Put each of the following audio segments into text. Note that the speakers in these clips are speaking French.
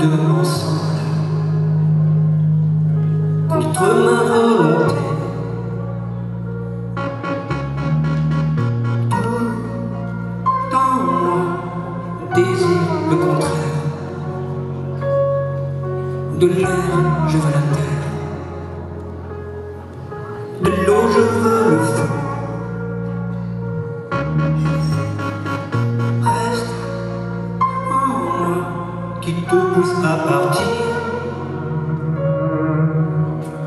deux ensemble contre ma volonté. Tout en moi désire le contraire. De l'air, je veux la terre. De l'eau, je veux le feu. Qui te pousse à partir.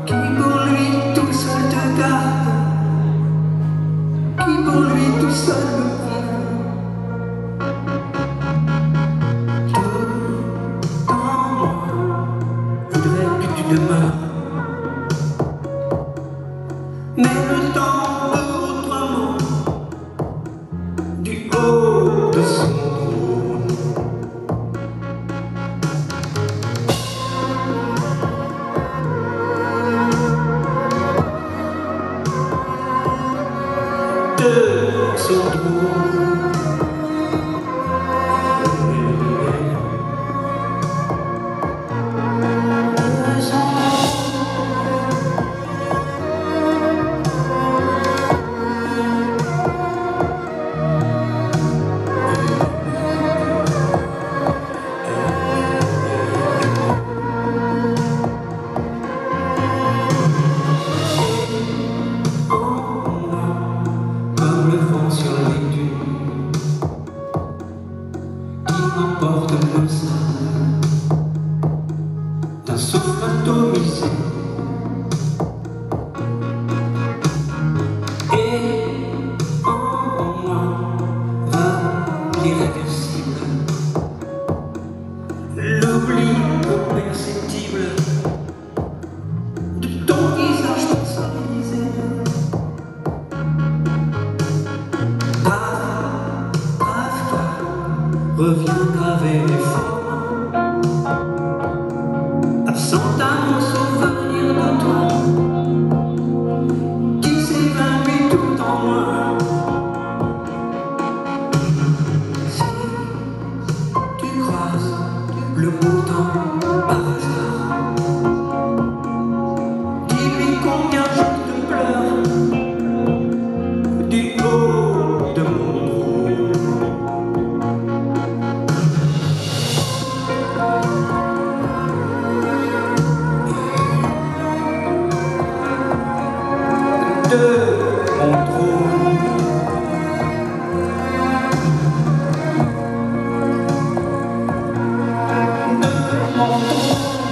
Qui pour lui tout seul te garde. Qui pour lui tout seul me Tout en moi voudrait que tu demeures. Mais le temps peut autrement du haut de son De son trône. Abwarten müssen, dass du, wenn du mich siehst, le beau temps par hasard, dis-lui combien je te pleure du haut de mon trône. De Oh.